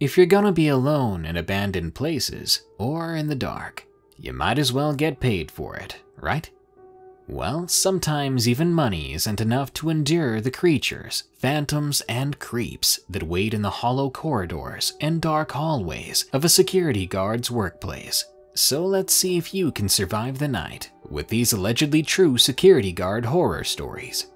If you're gonna be alone in abandoned places or in the dark, you might as well get paid for it, right? Well, sometimes even money isn't enough to endure the creatures, phantoms, and creeps that wait in the hollow corridors and dark hallways of a security guard's workplace. So let's see if you can survive the night with these allegedly true security guard horror stories.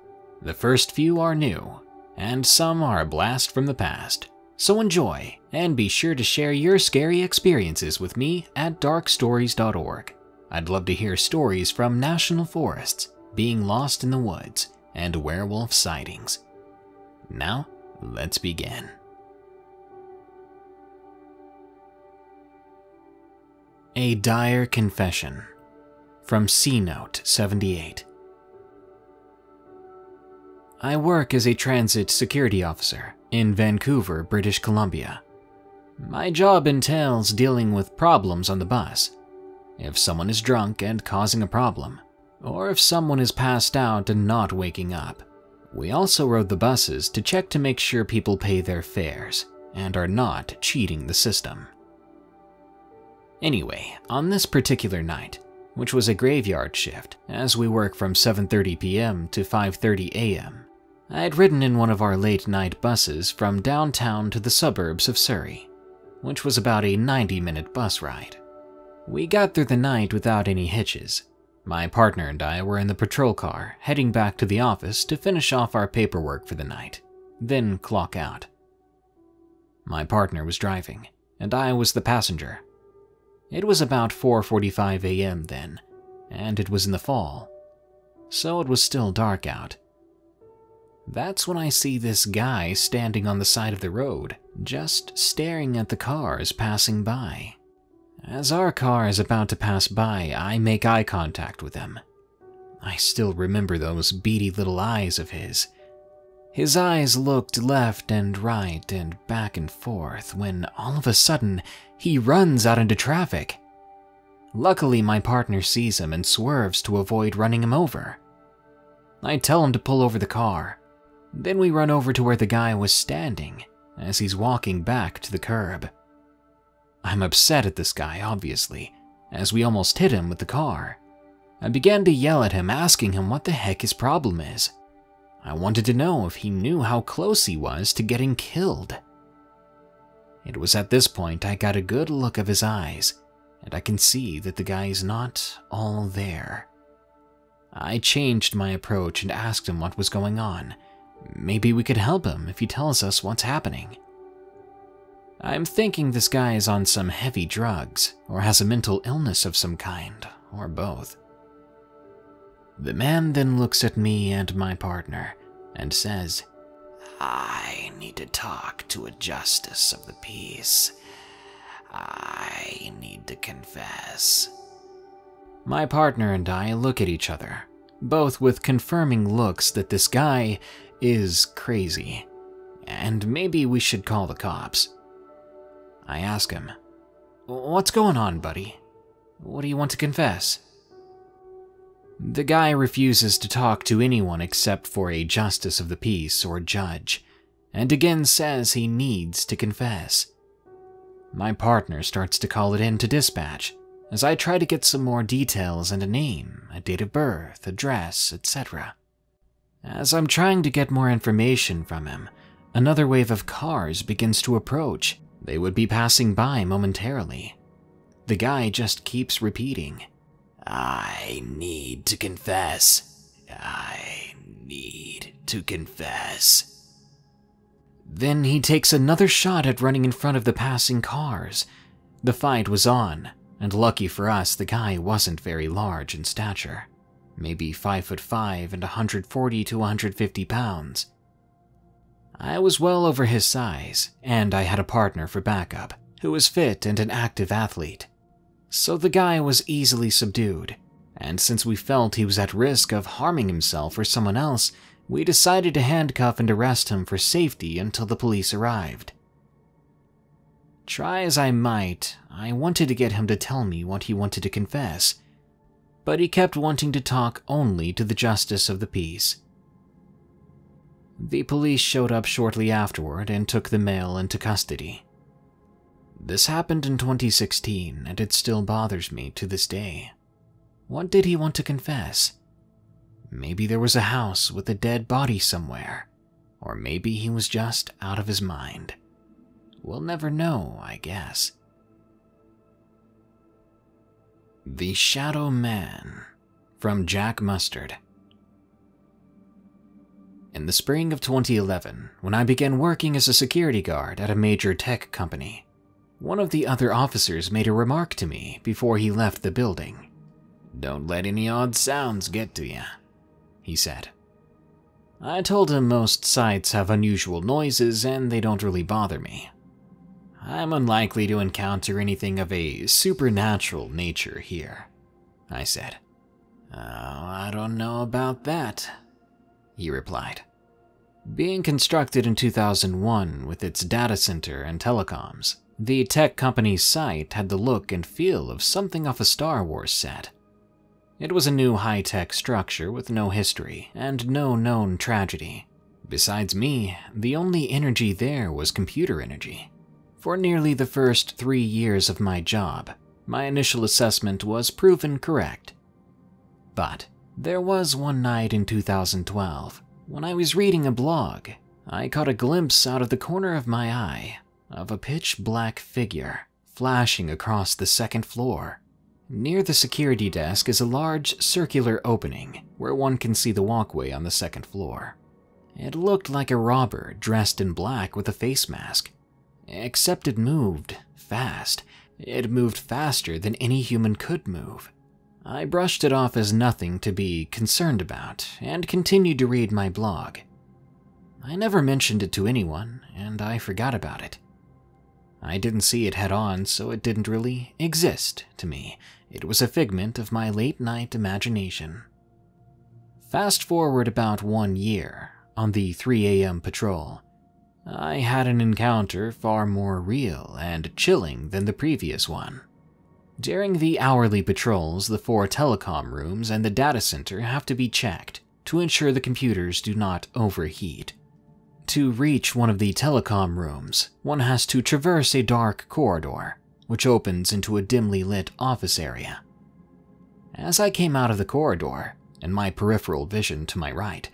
The first few are new, and some are a blast from the past. So enjoy, and be sure to share your scary experiences with me at darkstories.org. I'd love to hear stories from national forests, being lost in the woods, and werewolf sightings. Now, let's begin. A Dire Confession from C Note 78. I work as a transit security officer in Vancouver, British Columbia. My job entails dealing with problems on the bus. If someone is drunk and causing a problem, or if someone is passed out and not waking up. We also rode the buses to check to make sure people pay their fares and are not cheating the system. Anyway, on this particular night, which was a graveyard shift, as we work from 7:30 p.m. to 5:30 a.m., I had ridden in one of our late night buses from downtown to the suburbs of Surrey, which was about a 90 minute bus ride. We got through the night without any hitches. My partner and I were in the patrol car, heading back to the office to finish off our paperwork for the night, then clock out. My partner was driving, and I was the passenger. It was about 4:45 a.m. then, and it was in the fall, so it was still dark out. That's when I see this guy standing on the side of the road, just staring at the cars passing by. As our car is about to pass by, I make eye contact with him. I still remember those beady little eyes of his. His eyes looked left and right and back and forth when all of a sudden he runs out into traffic. Luckily, my partner sees him and swerves to avoid running him over. I tell him to pull over the car. Then we run over to where the guy was standing as he's walking back to the curb. I'm upset at this guy, obviously, as we almost hit him with the car. I began to yell at him, asking him what the heck his problem is. I wanted to know if he knew how close he was to getting killed. It was at this point I got a good look of his eyes, and I can see that the guy is not all there. I changed my approach and asked him what was going on. Maybe we could help him if he tells us what's happening. I'm thinking this guy is on some heavy drugs, or has a mental illness of some kind, or both. The man then looks at me and my partner and says, I need to talk to a justice of the peace. I need to confess. My partner and I look at each other, both with confirming looks that this guy is crazy, and maybe we should call the cops. I ask him, What's going on, buddy? What do you want to confess? The guy refuses to talk to anyone except for a justice of the peace or judge, and again says he needs to confess. My partner starts to call it in to dispatch as I try to get some more details and a name, a date of birth, address, etc. As I'm trying to get more information from him, another wave of cars begins to approach, they would be passing by momentarily. The guy just keeps repeating, I need to confess. I need to confess. Then he takes another shot at running in front of the passing cars. The fight was on, and lucky for us, the guy wasn't very large in stature. Maybe 5 foot 5 and 140 to 150 pounds. I was well over his size, and I had a partner for backup, who was fit and an active athlete. So the guy was easily subdued, and since we felt he was at risk of harming himself or someone else, we decided to handcuff and arrest him for safety until the police arrived. Try as I might, I wanted to get him to tell me what he wanted to confess, but he kept wanting to talk only to the justice of the peace. The police showed up shortly afterward and took the male into custody. This happened in 2016, and it still bothers me to this day. What did he want to confess? Maybe there was a house with a dead body somewhere, or maybe he was just out of his mind. We'll never know, I guess. The Shadow Man from Jack Mustard. In the spring of 2011, when I began working as a security guard at a major tech company, one of the other officers made a remark to me before he left the building. Don't let any odd sounds get to you, he said. I told him most sites have unusual noises and they don't really bother me. I'm unlikely to encounter anything of a supernatural nature here, I said. Oh, I don't know about that, he replied. Being constructed in 2001 with its data center and telecoms, the tech company's site had the look and feel of something off a Star Wars set. It was a new high tech structure with no history and no known tragedy. Besides me, the only energy there was computer energy. For nearly the first three years of my job, my initial assessment was proven correct. But there was one night in 2012 when I was reading a blog. I caught a glimpse out of the corner of my eye of a pitch black figure flashing across the second floor. Near the security desk is a large circular opening where one can see the walkway on the second floor. It looked like a robber dressed in black with a face mask Except it moved fast. It moved faster than any human could move. I brushed it off as nothing to be concerned about and continued to read my blog. I never mentioned it to anyone, and I forgot about it. I didn't see it head on, so it didn't really exist to me. It was a figment of my late night imagination. Fast forward about one year, on the 3 a.m. patrol, I had an encounter far more real and chilling than the previous one. During the hourly patrols, the four telecom rooms and the data center have to be checked to ensure the computers do not overheat. To reach one of the telecom rooms, one has to traverse a dark corridor, which opens into a dimly lit office area. As I came out of the corridor, in my peripheral vision to my right,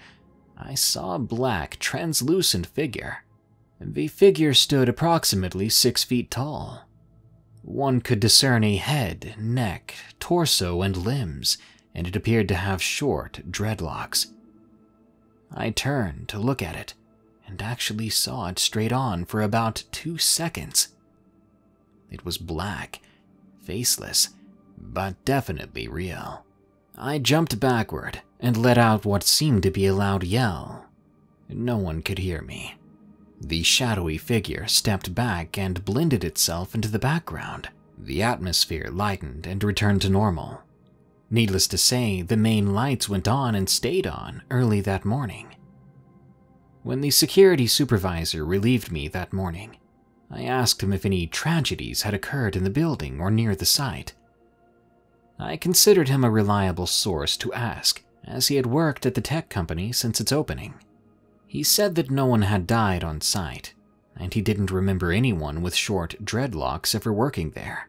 I saw a black, translucent figure the figure stood approximately six feet tall. One could discern a head, neck, torso, and limbs, and it appeared to have short dreadlocks. I turned to look at it and actually saw it straight on for about two seconds. It was black, faceless, but definitely real. I jumped backward and let out what seemed to be a loud yell. No one could hear me. The shadowy figure stepped back and blended itself into the background. The atmosphere lightened and returned to normal. Needless to say, the main lights went on and stayed on early that morning. When the security supervisor relieved me that morning, I asked him if any tragedies had occurred in the building or near the site. I considered him a reliable source to ask, as he had worked at the tech company since its opening. He said that no one had died on site, and he didn't remember anyone with short dreadlocks ever working there.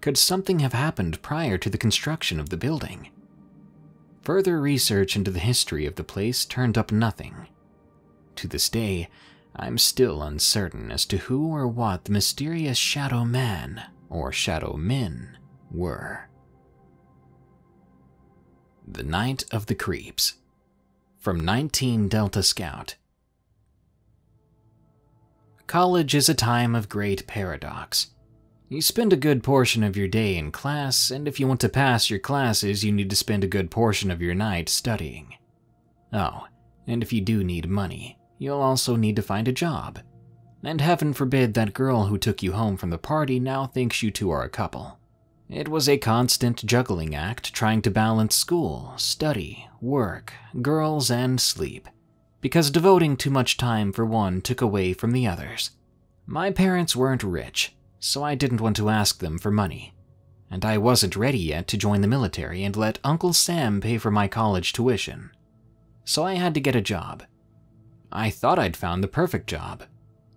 Could something have happened prior to the construction of the building? Further research into the history of the place turned up nothing. To this day, I'm still uncertain as to who or what the mysterious Shadow Man or Shadow Men were. The Night of the Creeps from 19 Delta Scout. College is a time of great paradox. You spend a good portion of your day in class, and if you want to pass your classes, you need to spend a good portion of your night studying. Oh, and if you do need money, you'll also need to find a job. And heaven forbid that girl who took you home from the party now thinks you two are a couple. It was a constant juggling act trying to balance school, study, work, girls, and sleep, because devoting too much time for one took away from the others. My parents weren't rich, so I didn't want to ask them for money, and I wasn't ready yet to join the military and let Uncle Sam pay for my college tuition. So I had to get a job. I thought I'd found the perfect job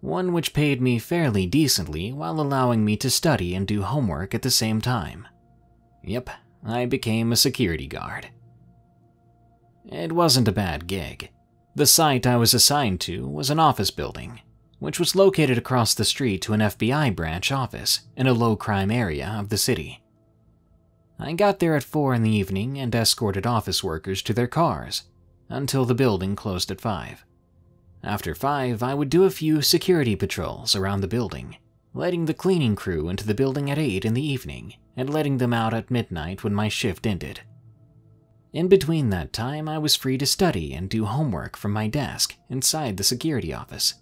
one which paid me fairly decently while allowing me to study and do homework at the same time. Yep, I became a security guard. It wasn't a bad gig. The site I was assigned to was an office building, which was located across the street to an FBI branch office in a low crime area of the city. I got there at 4 in the evening and escorted office workers to their cars until the building closed at 5. After 5, I would do a few security patrols around the building, letting the cleaning crew into the building at 8 in the evening and letting them out at midnight when my shift ended. In between that time, I was free to study and do homework from my desk inside the security office.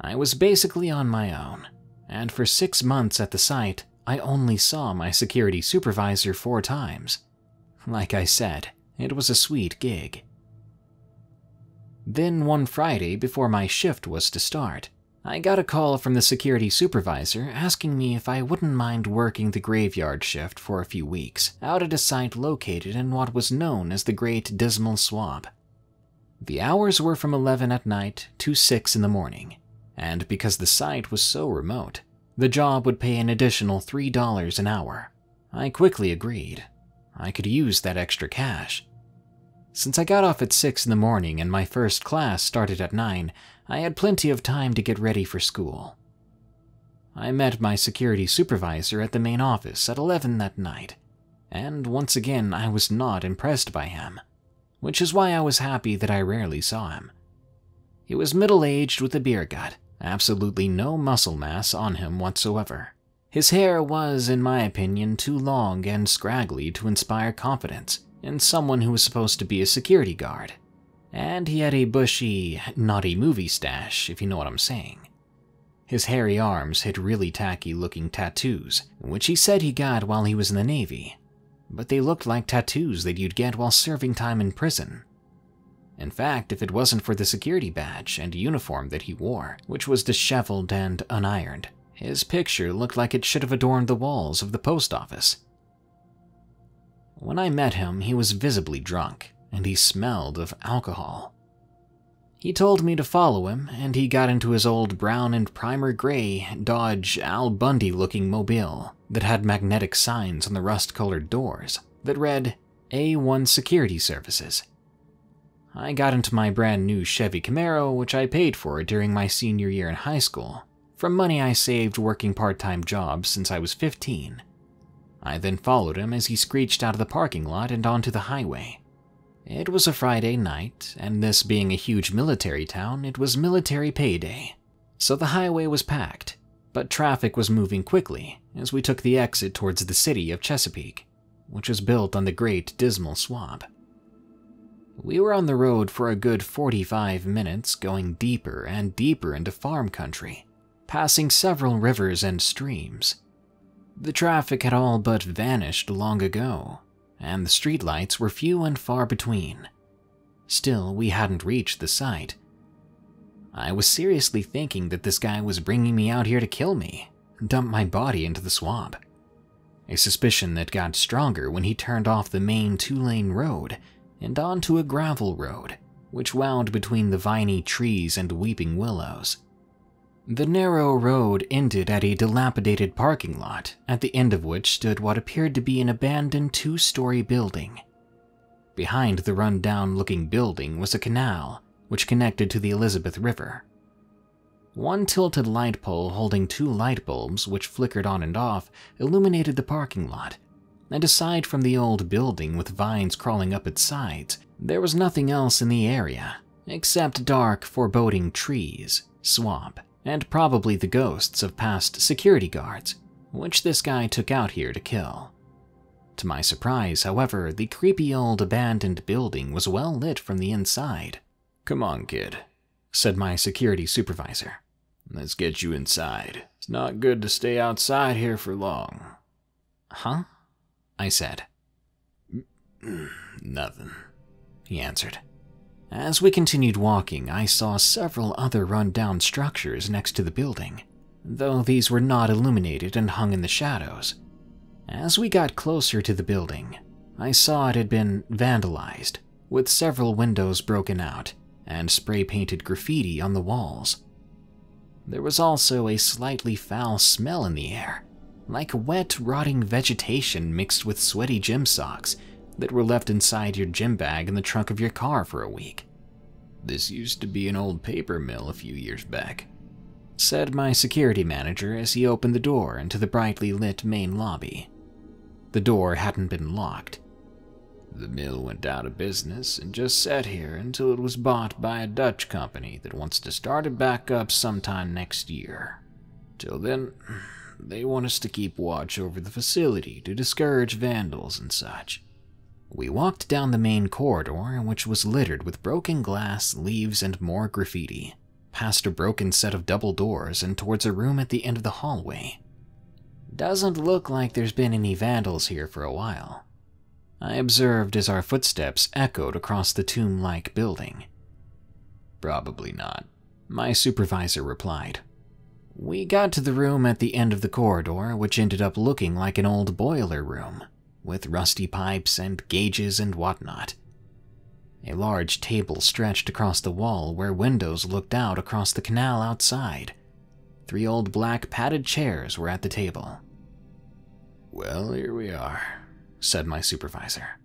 I was basically on my own, and for six months at the site, I only saw my security supervisor four times. Like I said, it was a sweet gig. Then one Friday before my shift was to start, I got a call from the security supervisor asking me if I wouldn't mind working the graveyard shift for a few weeks out at a site located in what was known as the Great Dismal Swamp. The hours were from 11 at night to 6 in the morning, and because the site was so remote, the job would pay an additional $3 an hour. I quickly agreed. I could use that extra cash. Since I got off at 6 in the morning and my first class started at 9, I had plenty of time to get ready for school. I met my security supervisor at the main office at 11 that night, and once again I was not impressed by him, which is why I was happy that I rarely saw him. He was middle aged with a beer gut, absolutely no muscle mass on him whatsoever. His hair was, in my opinion, too long and scraggly to inspire confidence in someone who was supposed to be a security guard and he had a bushy, naughty movie stash, if you know what I'm saying. His hairy arms had really tacky looking tattoos, which he said he got while he was in the Navy, but they looked like tattoos that you'd get while serving time in prison. In fact, if it wasn't for the security badge and uniform that he wore, which was disheveled and unironed, his picture looked like it should have adorned the walls of the post office. When I met him, he was visibly drunk, and he smelled of alcohol. He told me to follow him, and he got into his old brown and primer gray Dodge Al Bundy looking mobile that had magnetic signs on the rust colored doors that read A1 Security Services. I got into my brand new Chevy Camaro, which I paid for during my senior year in high school, from money I saved working part time jobs since I was 15. I then followed him as he screeched out of the parking lot and onto the highway. It was a Friday night, and this being a huge military town, it was military payday. So the highway was packed, but traffic was moving quickly as we took the exit towards the city of Chesapeake, which was built on the Great Dismal Swamp. We were on the road for a good 45 minutes, going deeper and deeper into farm country, passing several rivers and streams. The traffic had all but vanished long ago, and the streetlights were few and far between. Still, we hadn't reached the site. I was seriously thinking that this guy was bringing me out here to kill me, dump my body into the swamp. A suspicion that got stronger when he turned off the main two lane road and onto a gravel road, which wound between the viney trees and weeping willows. The narrow road ended at a dilapidated parking lot, at the end of which stood what appeared to be an abandoned two story building. Behind the run-down looking building was a canal, which connected to the Elizabeth River. One tilted light pole holding two light bulbs, which flickered on and off, illuminated the parking lot. And aside from the old building with vines crawling up its sides, there was nothing else in the area, except dark, foreboding trees, swamp, and probably the ghosts of past security guards, which this guy took out here to kill. To my surprise, however, the creepy old abandoned building was well lit from the inside. Come on, kid, said my security supervisor. Let's get you inside. It's not good to stay outside here for long. Huh? I said. Mm, mm, nothing, he answered. As we continued walking, I saw several other run-down structures next to the building, though these were not illuminated and hung in the shadows. As we got closer to the building, I saw it had been vandalized, with several windows broken out and spray-painted graffiti on the walls. There was also a slightly foul smell in the air, like wet, rotting vegetation mixed with sweaty gym socks that were left inside your gym bag in the trunk of your car for a week. This used to be an old paper mill a few years back, said my security manager as he opened the door into the brightly lit main lobby. The door hadn't been locked. The mill went out of business and just sat here until it was bought by a Dutch company that wants to start it back up sometime next year. Till then, they want us to keep watch over the facility to discourage vandals and such. We walked down the main corridor, which was littered with broken glass, leaves, and more graffiti, past a broken set of double doors and towards a room at the end of the hallway. Doesn't look like there's been any vandals here for a while. I observed as our footsteps echoed across the tomb like building. Probably not, my supervisor replied. We got to the room at the end of the corridor, which ended up looking like an old boiler room with rusty pipes and gauges and whatnot. A large table stretched across the wall where windows looked out across the canal outside. Three old black padded chairs were at the table. Well, here we are, said my supervisor.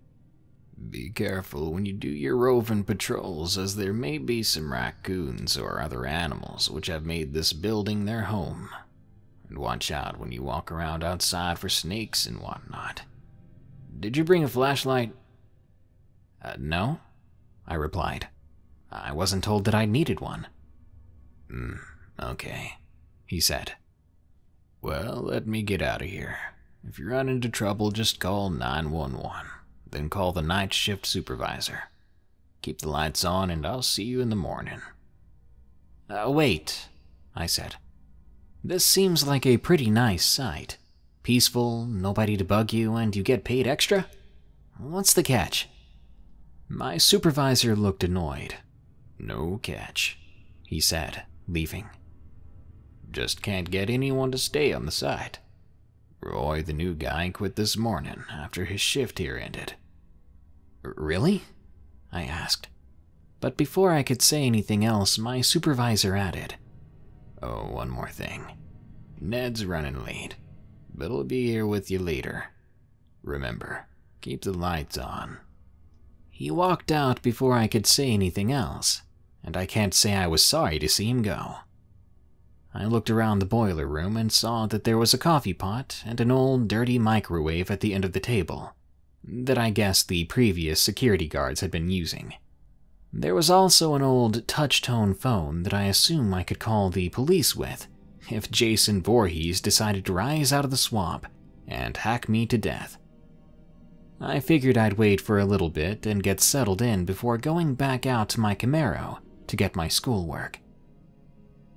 Be careful when you do your roving patrols, as there may be some raccoons or other animals which have made this building their home. And watch out when you walk around outside for snakes and whatnot. Did you bring a flashlight? Uh, no, I replied. I wasn't told that I needed one. Hmm, okay, he said. Well, let me get out of here. If you run into trouble, just call 911, then call the night shift supervisor. Keep the lights on, and I'll see you in the morning. Uh, wait, I said. This seems like a pretty nice site. Peaceful, nobody to bug you, and you get paid extra? What's the catch? My supervisor looked annoyed. No catch, he said, leaving. Just can't get anyone to stay on the site. Roy, the new guy, quit this morning after his shift here ended. Really? I asked. But before I could say anything else, my supervisor added, Oh, one more thing. Ned's running late but I'll be here with you later. Remember, keep the lights on. He walked out before I could say anything else, and I can't say I was sorry to see him go. I looked around the boiler room and saw that there was a coffee pot and an old dirty microwave at the end of the table that I guessed the previous security guards had been using. There was also an old touch-tone phone that I assume I could call the police with if Jason Voorhees decided to rise out of the swamp and hack me to death. I figured I'd wait for a little bit and get settled in before going back out to my Camaro to get my schoolwork.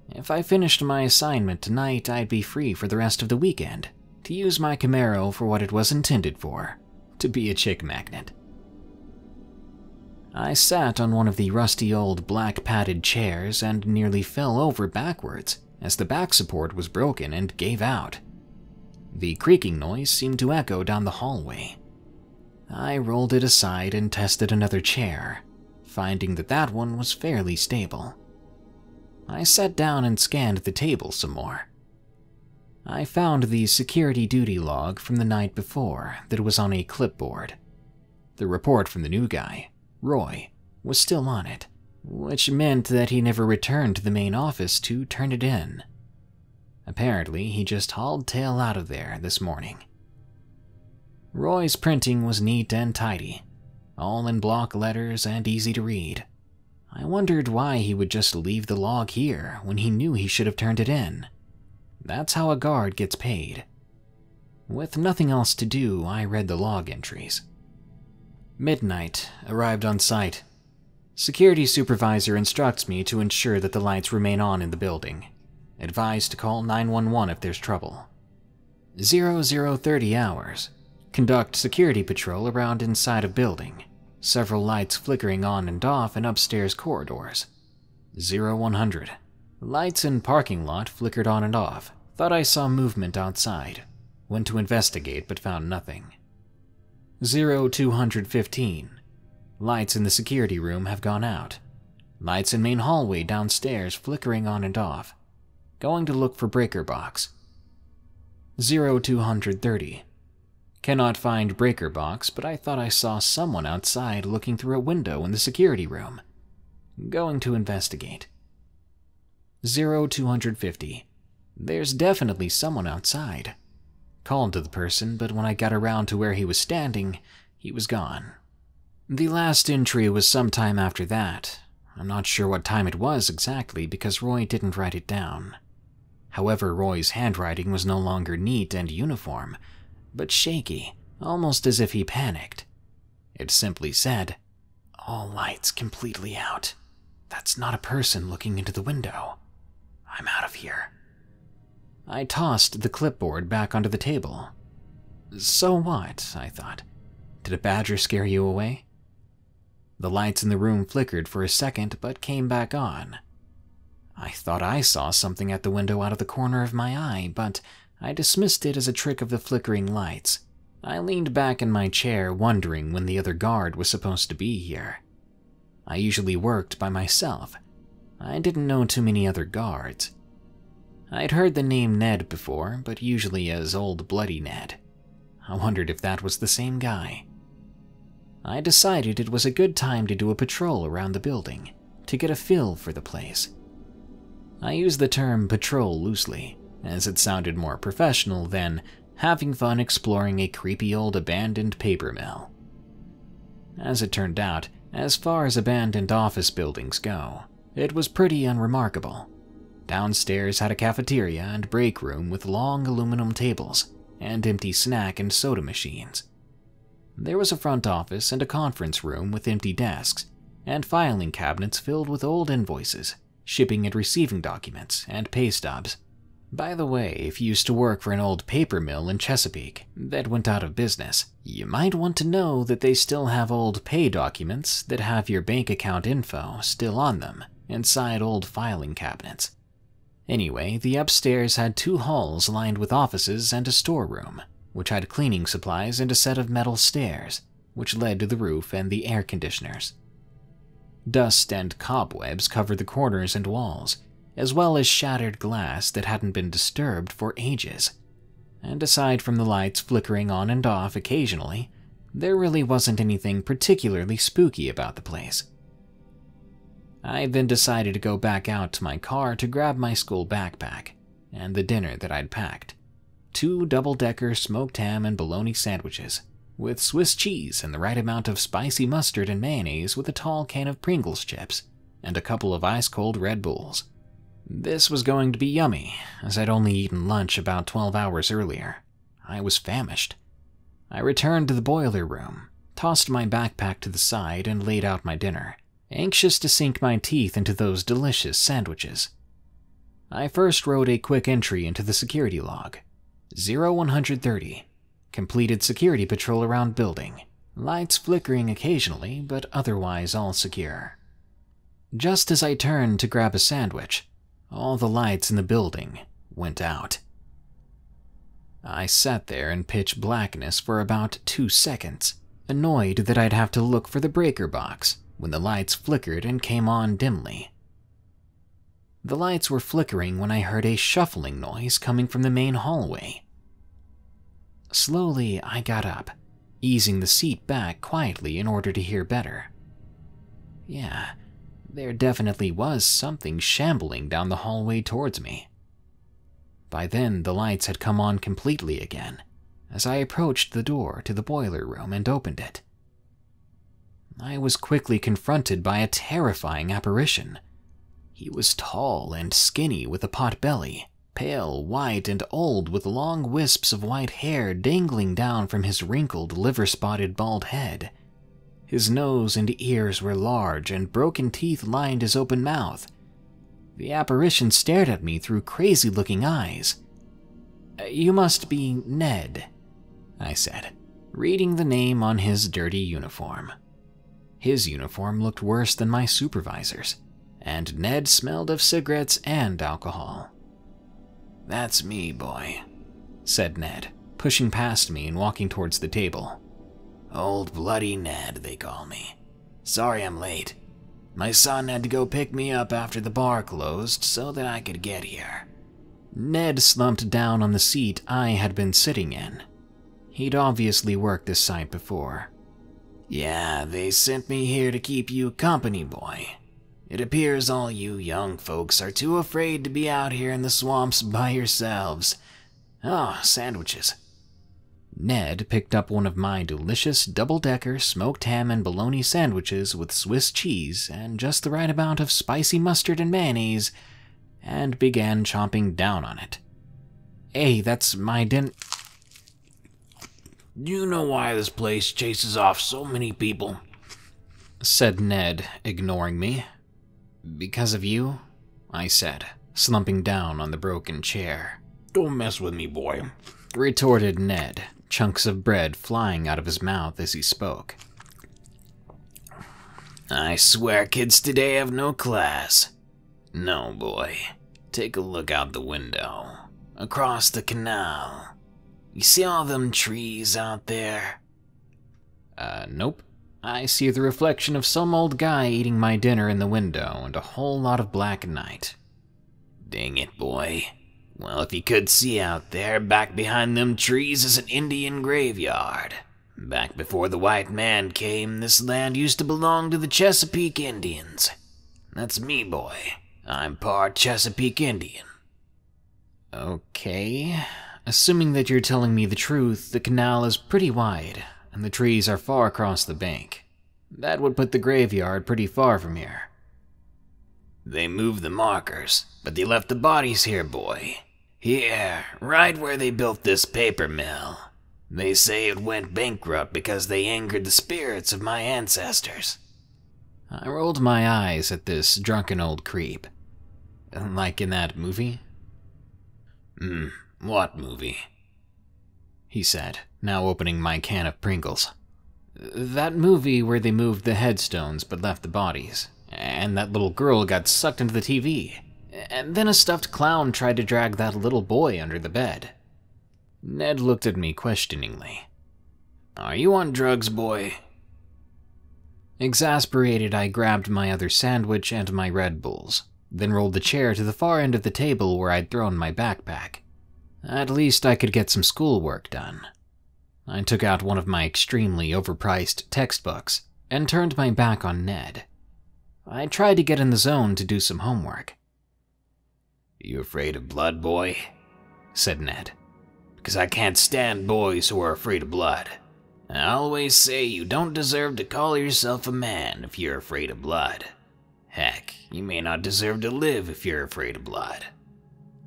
If I finished my assignment tonight, I'd be free for the rest of the weekend to use my Camaro for what it was intended for to be a chick magnet. I sat on one of the rusty old black padded chairs and nearly fell over backwards as the back support was broken and gave out. The creaking noise seemed to echo down the hallway. I rolled it aside and tested another chair, finding that that one was fairly stable. I sat down and scanned the table some more. I found the security duty log from the night before that was on a clipboard. The report from the new guy, Roy, was still on it which meant that he never returned to the main office to turn it in. Apparently, he just hauled tail out of there this morning. Roy's printing was neat and tidy, all in block letters and easy to read. I wondered why he would just leave the log here when he knew he should have turned it in. That's how a guard gets paid. With nothing else to do, I read the log entries. Midnight, arrived on site, Security supervisor instructs me to ensure that the lights remain on in the building. Advised to call 911 if there's trouble. 0030 hours. Conduct security patrol around inside of building. Several lights flickering on and off in upstairs corridors. 0100. Lights in parking lot flickered on and off. Thought I saw movement outside. Went to investigate but found nothing. 0215. Lights in the security room have gone out. Lights in main hallway downstairs flickering on and off. going to look for breaker box. 0230. Cannot find breaker box, but I thought I saw someone outside looking through a window in the security room. Going to investigate. 0250. There's definitely someone outside. Called to the person, but when I got around to where he was standing, he was gone. The last entry was some time after that. I'm not sure what time it was exactly because Roy didn't write it down. However, Roy's handwriting was no longer neat and uniform, but shaky, almost as if he panicked. It simply said, All lights completely out. That's not a person looking into the window. I'm out of here. I tossed the clipboard back onto the table. So what? I thought. Did a badger scare you away? The lights in the room flickered for a second but came back on. I thought I saw something at the window out of the corner of my eye, but I dismissed it as a trick of the flickering lights. I leaned back in my chair, wondering when the other guard was supposed to be here. I usually worked by myself. I didn't know too many other guards. I'd heard the name Ned before, but usually as Old Bloody Ned. I wondered if that was the same guy. I decided it was a good time to do a patrol around the building, to get a feel for the place. I use the term patrol loosely, as it sounded more professional than having fun exploring a creepy old abandoned paper mill. As it turned out, as far as abandoned office buildings go, it was pretty unremarkable. Downstairs had a cafeteria and break room with long aluminum tables and empty snack and soda machines. There was a front office and a conference room with empty desks and filing cabinets filled with old invoices, shipping and receiving documents, and pay stubs. By the way, if you used to work for an old paper mill in Chesapeake that went out of business, you might want to know that they still have old pay documents that have your bank account info still on them inside old filing cabinets. Anyway, the upstairs had two halls lined with offices and a storeroom, which had cleaning supplies and a set of metal stairs, which led to the roof and the air conditioners. Dust and cobwebs covered the corners and walls, as well as shattered glass that hadn't been disturbed for ages. And aside from the lights flickering on and off occasionally, there really wasn't anything particularly spooky about the place. I then decided to go back out to my car to grab my school backpack and the dinner that I'd packed two double decker smoked ham and bologna sandwiches, with Swiss cheese and the right amount of spicy mustard and mayonnaise with a tall can of Pringles chips, and a couple of ice cold Red Bulls. This was going to be yummy, as I'd only eaten lunch about 12 hours earlier. I was famished. I returned to the boiler room, tossed my backpack to the side, and laid out my dinner, anxious to sink my teeth into those delicious sandwiches. I first wrote a quick entry into the security log 0130. Completed security patrol around building. Lights flickering occasionally, but otherwise all secure. Just as I turned to grab a sandwich, all the lights in the building went out. I sat there in pitch blackness for about two seconds, annoyed that I'd have to look for the breaker box when the lights flickered and came on dimly. The lights were flickering when I heard a shuffling noise coming from the main hallway. Slowly, I got up, easing the seat back quietly in order to hear better. Yeah, there definitely was something shambling down the hallway towards me. By then, the lights had come on completely again as I approached the door to the boiler room and opened it. I was quickly confronted by a terrifying apparition he was tall and skinny with a pot belly, pale, white, and old with long wisps of white hair dangling down from his wrinkled, liver spotted bald head. His nose and ears were large, and broken teeth lined his open mouth. The apparition stared at me through crazy looking eyes. You must be Ned, I said, reading the name on his dirty uniform. His uniform looked worse than my supervisor's and Ned smelled of cigarettes and alcohol. That's me, boy, said Ned, pushing past me and walking towards the table. Old Bloody Ned, they call me. Sorry I'm late. My son had to go pick me up after the bar closed so that I could get here. Ned slumped down on the seat I had been sitting in. He'd obviously worked this site before. Yeah, they sent me here to keep you company, boy. It appears all you young folks are too afraid to be out here in the swamps by yourselves. Oh, sandwiches. Ned picked up one of my delicious double decker smoked ham and bologna sandwiches with Swiss cheese and just the right amount of spicy mustard and mayonnaise and began chomping down on it. Hey, that's my din. You know why this place chases off so many people? said Ned, ignoring me. Because of you? I said, slumping down on the broken chair. Don't mess with me, boy, retorted Ned, chunks of bread flying out of his mouth as he spoke. I swear kids today have no class. No, boy. Take a look out the window. Across the canal. You see all them trees out there? Uh, nope. I see the reflection of some old guy eating my dinner in the window and a whole lot of black night. Dang it, boy. Well, if you could see out there, back behind them trees is an Indian graveyard. Back before the white man came, this land used to belong to the Chesapeake Indians. That's me, boy. I'm part Chesapeake Indian. Okay. Assuming that you're telling me the truth, the canal is pretty wide, and the trees are far across the bank. That would put the graveyard pretty far from here. They moved the markers, but they left the bodies here, boy. Here, right where they built this paper mill. They say it went bankrupt because they angered the spirits of my ancestors. I rolled my eyes at this drunken old creep. Like in that movie? Hmm, what movie? He said, now opening my can of Pringles. That movie where they moved the headstones but left the bodies, and that little girl got sucked into the TV, and then a stuffed clown tried to drag that little boy under the bed. Ned looked at me questioningly. Are you on drugs, boy? Exasperated, I grabbed my other sandwich and my Red Bulls, then rolled the chair to the far end of the table where I'd thrown my backpack. At least I could get some schoolwork done. I took out one of my extremely overpriced textbooks and turned my back on Ned. I tried to get in the zone to do some homework. You afraid of blood, boy? said Ned. Because I can't stand boys who are afraid of blood. I always say you don't deserve to call yourself a man if you're afraid of blood. Heck, you may not deserve to live if you're afraid of blood.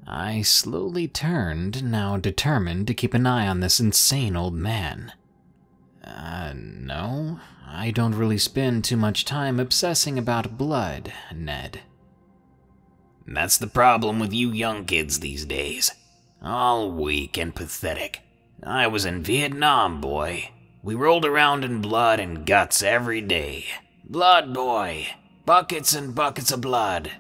I slowly turned, now determined to keep an eye on this insane old man. Uh, no, I don't really spend too much time obsessing about blood, Ned. That's the problem with you young kids these days. All weak and pathetic. I was in Vietnam, boy. We rolled around in blood and guts every day. Blood, boy. Buckets and buckets of blood.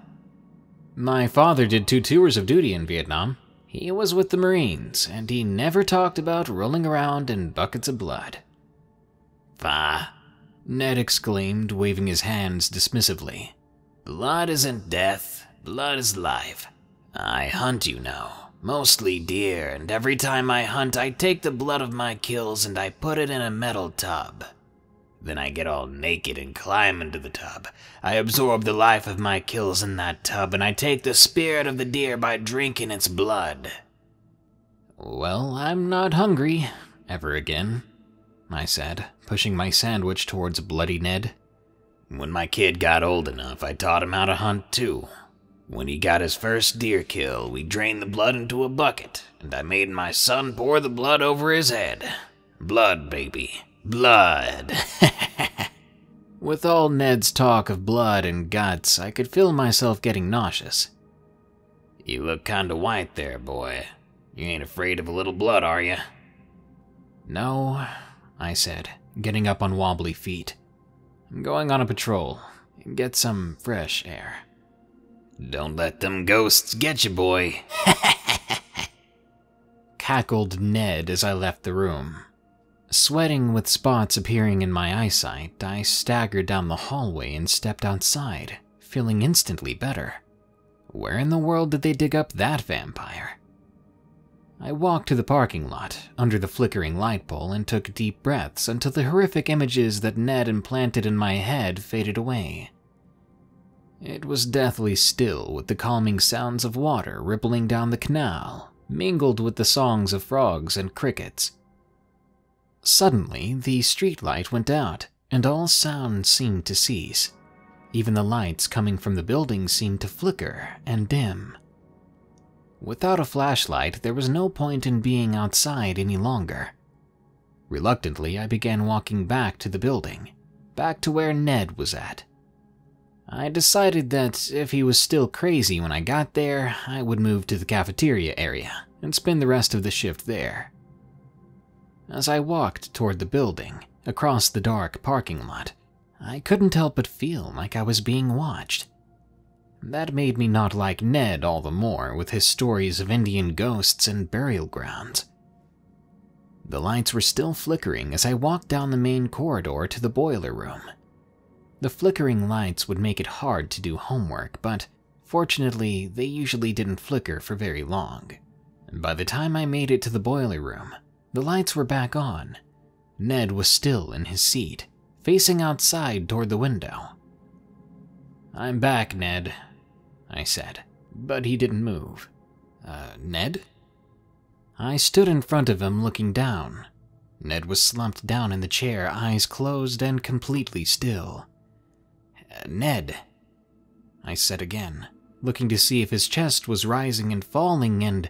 My father did two tours of duty in Vietnam. He was with the Marines, and he never talked about rolling around in buckets of blood. Bah, Ned exclaimed, waving his hands dismissively. Blood isn't death, blood is life. I hunt, you know, mostly deer, and every time I hunt, I take the blood of my kills and I put it in a metal tub. Then I get all naked and climb into the tub. I absorb the life of my kills in that tub, and I take the spirit of the deer by drinking its blood. Well, I'm not hungry, ever again, I said, pushing my sandwich towards Bloody Ned. When my kid got old enough, I taught him how to hunt too. When he got his first deer kill, we drained the blood into a bucket, and I made my son pour the blood over his head. Blood, baby. Blood. With all Ned's talk of blood and guts, I could feel myself getting nauseous. You look kinda white there, boy. You ain't afraid of a little blood, are you? No, I said, getting up on wobbly feet. I'm going on a patrol. and Get some fresh air. Don't let them ghosts get you, boy. Cackled Ned as I left the room. Sweating with spots appearing in my eyesight, I staggered down the hallway and stepped outside, feeling instantly better. Where in the world did they dig up that vampire? I walked to the parking lot under the flickering light pole and took deep breaths until the horrific images that Ned implanted in my head faded away. It was deathly still with the calming sounds of water rippling down the canal, mingled with the songs of frogs and crickets. Suddenly, the streetlight went out, and all sound seemed to cease. Even the lights coming from the building seemed to flicker and dim. Without a flashlight, there was no point in being outside any longer. Reluctantly, I began walking back to the building, back to where Ned was at. I decided that if he was still crazy when I got there, I would move to the cafeteria area and spend the rest of the shift there. As I walked toward the building, across the dark parking lot, I couldn't help but feel like I was being watched. That made me not like Ned all the more with his stories of Indian ghosts and burial grounds. The lights were still flickering as I walked down the main corridor to the boiler room. The flickering lights would make it hard to do homework, but fortunately, they usually didn't flicker for very long. By the time I made it to the boiler room, the lights were back on. Ned was still in his seat, facing outside toward the window. I'm back, Ned, I said, but he didn't move. Uh, Ned? I stood in front of him looking down. Ned was slumped down in the chair, eyes closed and completely still. Uh, Ned, I said again, looking to see if his chest was rising and falling, and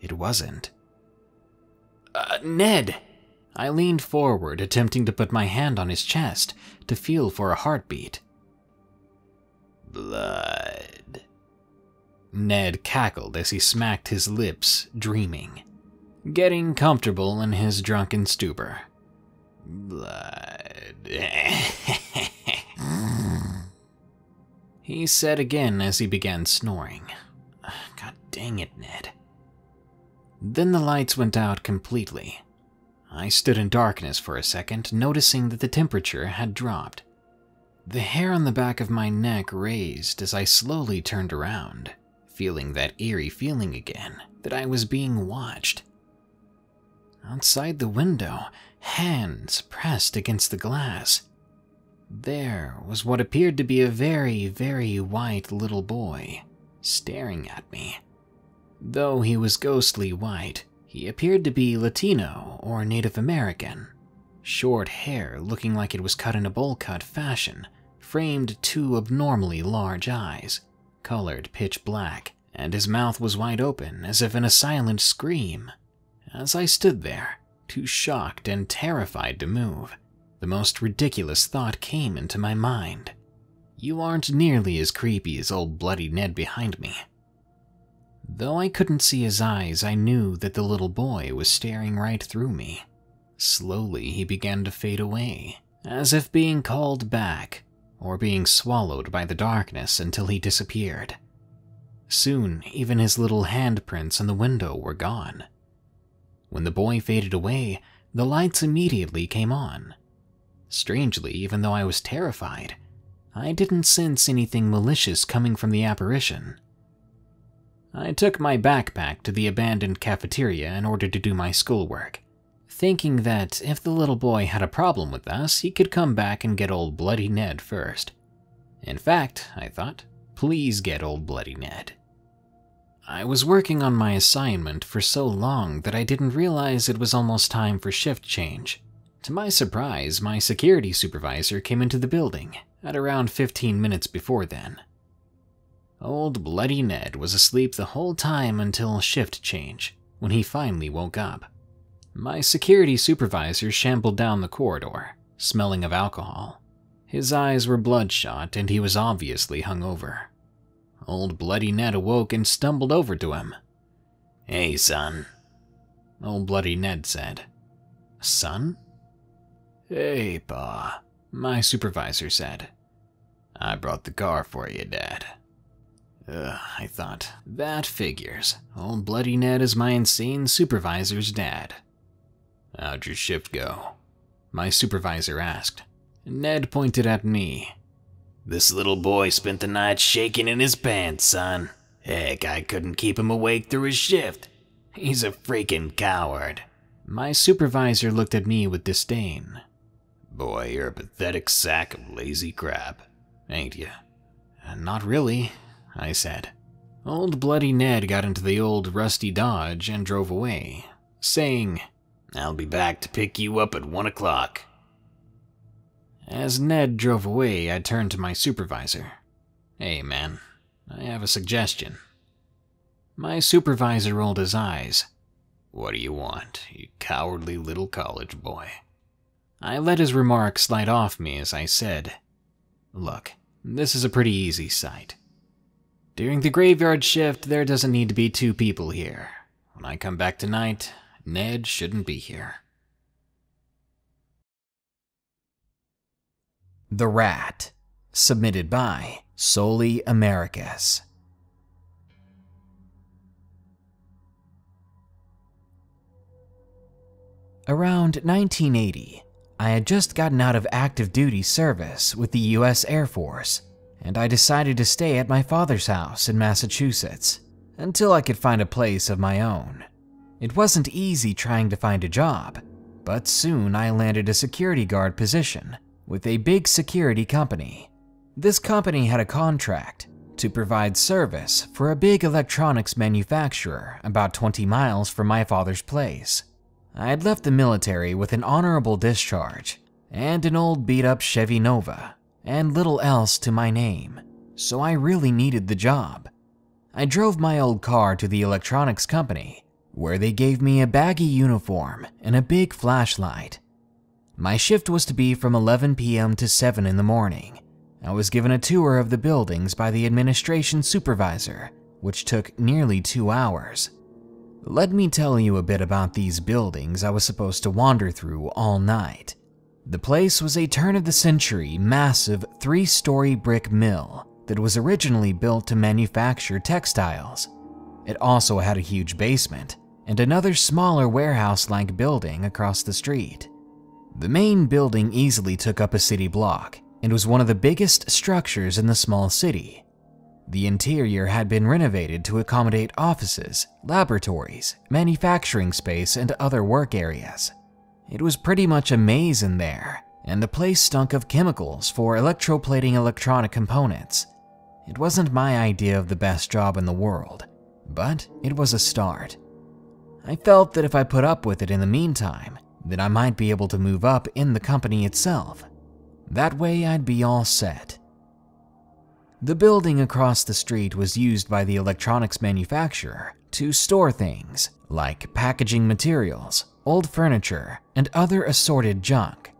it wasn't. Uh, Ned! I leaned forward, attempting to put my hand on his chest to feel for a heartbeat. Blood. Ned cackled as he smacked his lips, dreaming, getting comfortable in his drunken stupor. Blood. he said again as he began snoring. God dang it, Ned. Then the lights went out completely. I stood in darkness for a second, noticing that the temperature had dropped. The hair on the back of my neck raised as I slowly turned around, feeling that eerie feeling again that I was being watched. Outside the window, hands pressed against the glass. There was what appeared to be a very, very white little boy staring at me. Though he was ghostly white, he appeared to be Latino or Native American, Short hair looking like it was cut in a bowl cut fashion, framed two abnormally large eyes, colored pitch black, and his mouth was wide open as if in a silent scream. As I stood there, too shocked and terrified to move, the most ridiculous thought came into my mind. You aren't nearly as creepy as old bloody Ned behind me. Though I couldn't see his eyes, I knew that the little boy was staring right through me. Slowly, he began to fade away, as if being called back, or being swallowed by the darkness until he disappeared. Soon, even his little handprints on the window were gone. When the boy faded away, the lights immediately came on. Strangely, even though I was terrified, I didn't sense anything malicious coming from the apparition. I took my backpack to the abandoned cafeteria in order to do my schoolwork thinking that if the little boy had a problem with us, he could come back and get old Bloody Ned first. In fact, I thought, please get old Bloody Ned. I was working on my assignment for so long that I didn't realize it was almost time for shift change. To my surprise, my security supervisor came into the building at around 15 minutes before then. Old Bloody Ned was asleep the whole time until shift change, when he finally woke up. My security supervisor shambled down the corridor, smelling of alcohol. His eyes were bloodshot and he was obviously hungover. Old Bloody Ned awoke and stumbled over to him. Hey, son, Old Bloody Ned said. Son? Hey, Pa, my supervisor said. I brought the car for you, Dad. Ugh, I thought, that figures. Old Bloody Ned is my insane supervisor's dad. How'd your shift go? My supervisor asked. Ned pointed at me. This little boy spent the night shaking in his pants, son. Heck, I couldn't keep him awake through his shift. He's a freaking coward. My supervisor looked at me with disdain. Boy, you're a pathetic sack of lazy crap, ain't you? Uh, not really, I said. Old Bloody Ned got into the old rusty Dodge and drove away, saying, I'll be back to pick you up at one o'clock. As Ned drove away, I turned to my supervisor. Hey, man, I have a suggestion. My supervisor rolled his eyes. What do you want, you cowardly little college boy? I let his remark slide off me as I said, Look, this is a pretty easy site. During the graveyard shift, there doesn't need to be two people here. When I come back tonight, Ned shouldn't be here. The Rat, submitted by Soli Americus. Around 1980, I had just gotten out of active duty service with the US Air Force, and I decided to stay at my father's house in Massachusetts until I could find a place of my own. It wasn't easy trying to find a job, but soon I landed a security guard position with a big security company. This company had a contract to provide service for a big electronics manufacturer about 20 miles from my father's place. I had left the military with an honorable discharge and an old beat up Chevy Nova and little else to my name, so I really needed the job. I drove my old car to the electronics company, where they gave me a baggy uniform and a big flashlight. My shift was to be from 11 p.m. to 7 in the morning. I was given a tour of the buildings by the administration supervisor, which took nearly two hours. Let me tell you a bit about these buildings I was supposed to wander through all night. The place was a turn of the century, massive three story brick mill that was originally built to manufacture textiles. It also had a huge basement and another smaller warehouse like building across the street. The main building easily took up a city block and was one of the biggest structures in the small city. The interior had been renovated to accommodate offices, laboratories, manufacturing space, and other work areas. It was pretty much a maze in there, and the place stunk of chemicals for electroplating electronic components. It wasn't my idea of the best job in the world, but it was a start. I felt that if I put up with it in the meantime, then I might be able to move up in the company itself. That way I'd be all set. The building across the street was used by the electronics manufacturer to store things like packaging materials, old furniture, and other assorted junk.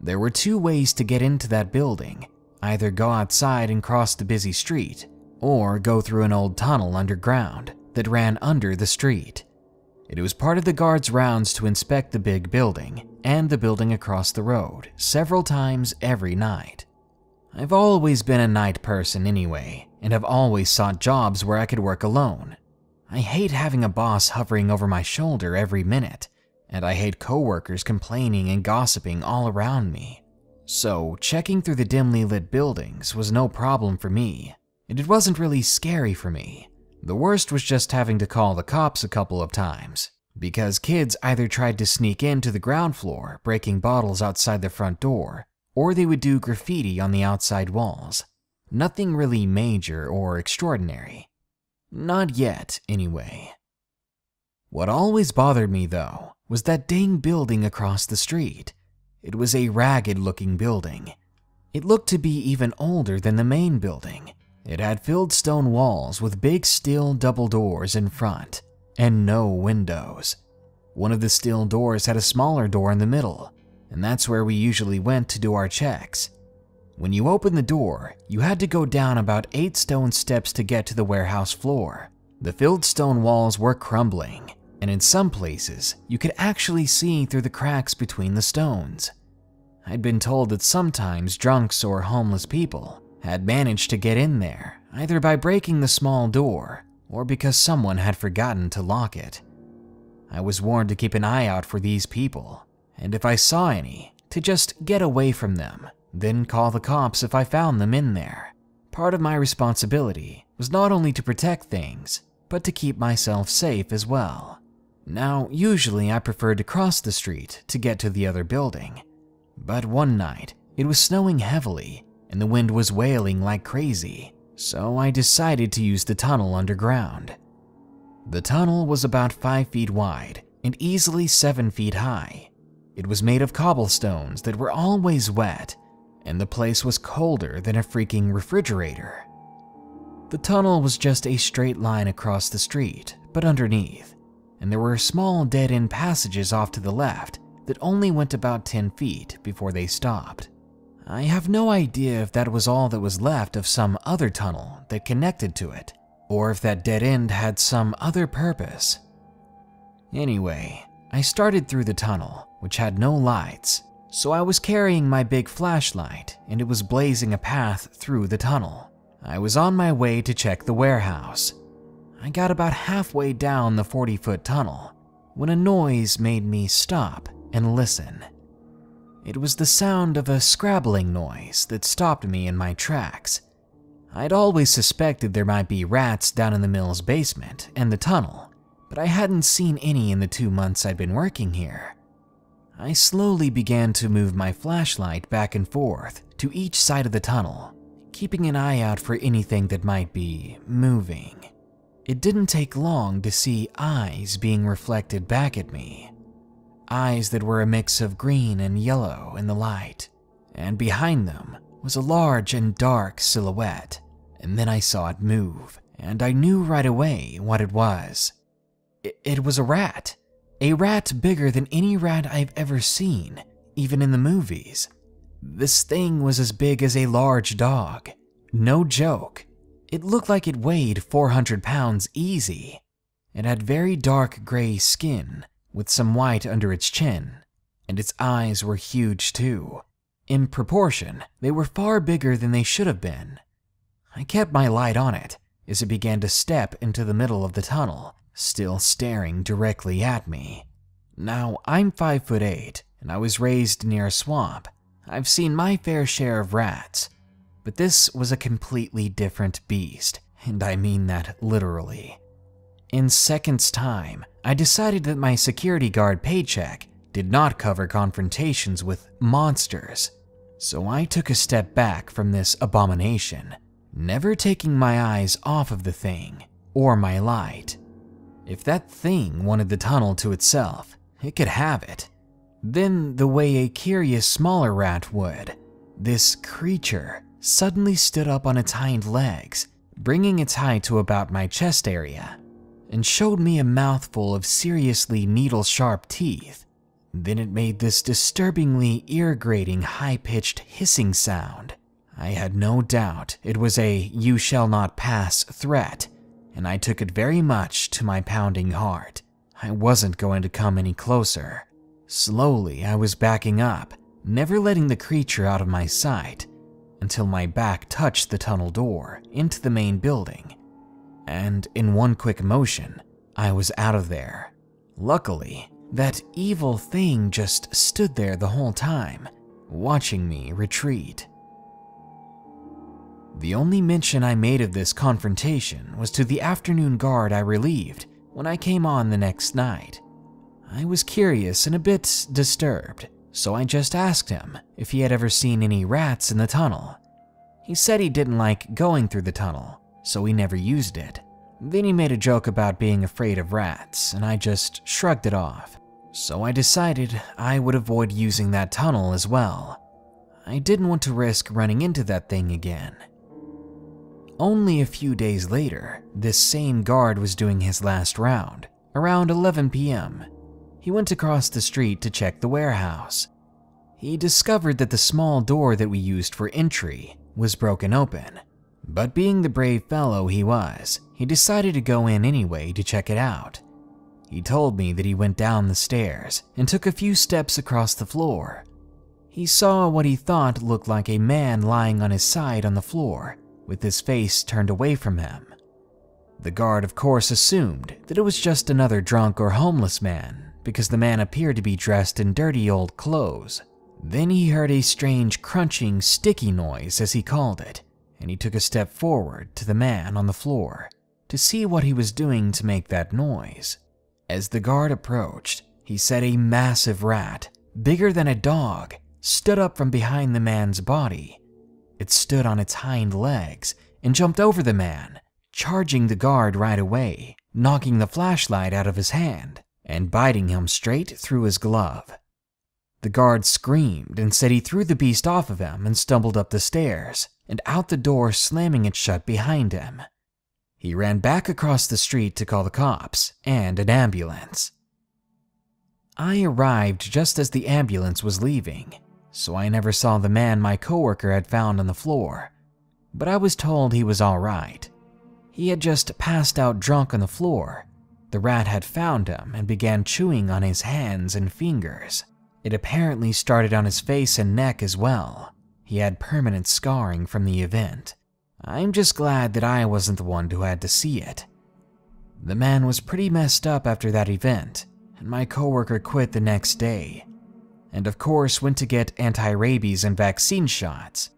There were two ways to get into that building either go outside and cross the busy street, or go through an old tunnel underground that ran under the street. It was part of the guard's rounds to inspect the big building and the building across the road several times every night. I've always been a night person anyway, and have always sought jobs where I could work alone. I hate having a boss hovering over my shoulder every minute, and I hate coworkers complaining and gossiping all around me. So, checking through the dimly lit buildings was no problem for me, and it wasn't really scary for me. The worst was just having to call the cops a couple of times, because kids either tried to sneak into the ground floor, breaking bottles outside the front door, or they would do graffiti on the outside walls. Nothing really major or extraordinary. Not yet, anyway. What always bothered me, though, was that dang building across the street. It was a ragged looking building. It looked to be even older than the main building. It had filled stone walls with big steel double doors in front, and no windows. One of the steel doors had a smaller door in the middle, and that's where we usually went to do our checks. When you opened the door, you had to go down about eight stone steps to get to the warehouse floor. The filled stone walls were crumbling, and in some places, you could actually see through the cracks between the stones. I'd been told that sometimes drunks or homeless people had managed to get in there, either by breaking the small door or because someone had forgotten to lock it. I was warned to keep an eye out for these people, and if I saw any, to just get away from them, then call the cops if I found them in there. Part of my responsibility was not only to protect things, but to keep myself safe as well. Now, usually I preferred to cross the street to get to the other building, but one night it was snowing heavily and the wind was wailing like crazy, so I decided to use the tunnel underground. The tunnel was about 5 feet wide and easily 7 feet high. It was made of cobblestones that were always wet, and the place was colder than a freaking refrigerator. The tunnel was just a straight line across the street, but underneath, and there were small dead end passages off to the left that only went about 10 feet before they stopped. I have no idea if that was all that was left of some other tunnel that connected to it, or if that dead end had some other purpose. Anyway, I started through the tunnel, which had no lights, so I was carrying my big flashlight and it was blazing a path through the tunnel. I was on my way to check the warehouse. I got about halfway down the 40 foot tunnel when a noise made me stop and listen. It was the sound of a scrabbling noise that stopped me in my tracks. I'd always suspected there might be rats down in the mill's basement and the tunnel, but I hadn't seen any in the two months I'd been working here. I slowly began to move my flashlight back and forth to each side of the tunnel, keeping an eye out for anything that might be moving. It didn't take long to see eyes being reflected back at me. Eyes that were a mix of green and yellow in the light, and behind them was a large and dark silhouette. And then I saw it move, and I knew right away what it was. It, was a rat. A rat bigger than any rat I've ever seen, even in the movies. This thing was as big as a large dog. No joke. It looked like it weighed 400 pounds easy. It had very dark gray skin with some white under its chin, and its eyes were huge too. In proportion, they were far bigger than they should have been. I kept my light on it as it began to step into the middle of the tunnel, still staring directly at me. Now, I'm 5 foot 8 and I was raised near a swamp. I've seen my fair share of rats, but this was a completely different beast, and I mean that literally. In seconds' time, I decided that my security guard paycheck did not cover confrontations with monsters, so I took a step back from this abomination, never taking my eyes off of the thing or my light. If that thing wanted the tunnel to itself, it could have it. Then, the way a curious smaller rat would, this creature suddenly stood up on its hind legs, bringing its height to about my chest area and showed me a mouthful of seriously needle sharp teeth. Then it made this disturbingly ear grating, high pitched hissing sound. I had no doubt it was a you shall not pass threat, and I took it very much to my pounding heart. I wasn't going to come any closer. Slowly, I was backing up, never letting the creature out of my sight, until my back touched the tunnel door into the main building and in one quick motion, I was out of there. Luckily, that evil thing just stood there the whole time, watching me retreat. The only mention I made of this confrontation was to the afternoon guard I relieved when I came on the next night. I was curious and a bit disturbed, so I just asked him if he had ever seen any rats in the tunnel. He said he didn't like going through the tunnel, so he never used it. Then he made a joke about being afraid of rats, and I just shrugged it off. So I decided I would avoid using that tunnel as well. I didn't want to risk running into that thing again. Only a few days later, this same guard was doing his last round, around 11 p.m. He went across the street to check the warehouse. He discovered that the small door that we used for entry was broken open, but being the brave fellow he was, he decided to go in anyway to check it out. He told me that he went down the stairs and took a few steps across the floor. He saw what he thought looked like a man lying on his side on the floor, with his face turned away from him. The guard, of course, assumed that it was just another drunk or homeless man because the man appeared to be dressed in dirty old clothes. Then he heard a strange crunching, sticky noise, as he called it, and he took a step forward to the man on the floor to see what he was doing to make that noise. As the guard approached, he said a massive rat, bigger than a dog, stood up from behind the man's body. It stood on its hind legs and jumped over the man, charging the guard right away, knocking the flashlight out of his hand and biting him straight through his glove. The guard screamed and said he threw the beast off of him and stumbled up the stairs and out the door, slamming it shut behind him. He ran back across the street to call the cops and an ambulance. I arrived just as the ambulance was leaving, so I never saw the man my coworker had found on the floor, but I was told he was all right. He had just passed out drunk on the floor. The rat had found him and began chewing on his hands and fingers. It apparently started on his face and neck as well. He had permanent scarring from the event. I'm just glad that I wasn't the one who had to see it. The man was pretty messed up after that event, and my coworker quit the next day. And of course, went to get anti rabies and vaccine shots.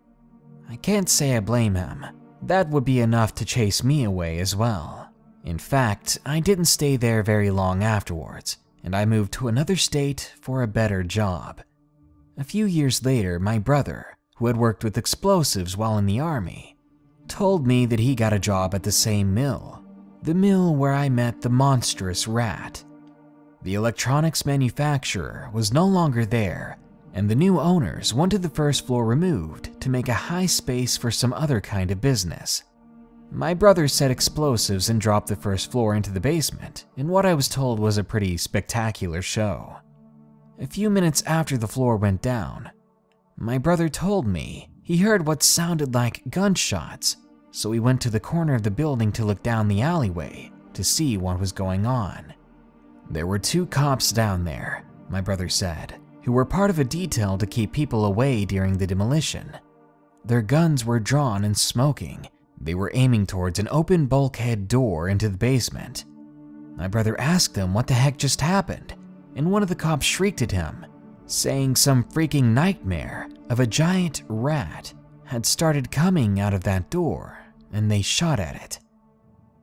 I can't say I blame him. That would be enough to chase me away as well. In fact, I didn't stay there very long afterwards, and I moved to another state for a better job. A few years later, my brother, who had worked with explosives while in the army, told me that he got a job at the same mill, the mill where I met the monstrous rat. The electronics manufacturer was no longer there, and the new owners wanted the first floor removed to make a high space for some other kind of business. My brother set explosives and dropped the first floor into the basement in what I was told was a pretty spectacular show. A few minutes after the floor went down, my brother told me he heard what sounded like gunshots, so he went to the corner of the building to look down the alleyway to see what was going on. There were two cops down there, my brother said, who were part of a detail to keep people away during the demolition. Their guns were drawn and smoking. They were aiming towards an open bulkhead door into the basement. My brother asked them what the heck just happened, and one of the cops shrieked at him, saying some freaking nightmare of a giant rat had started coming out of that door, and they shot at it.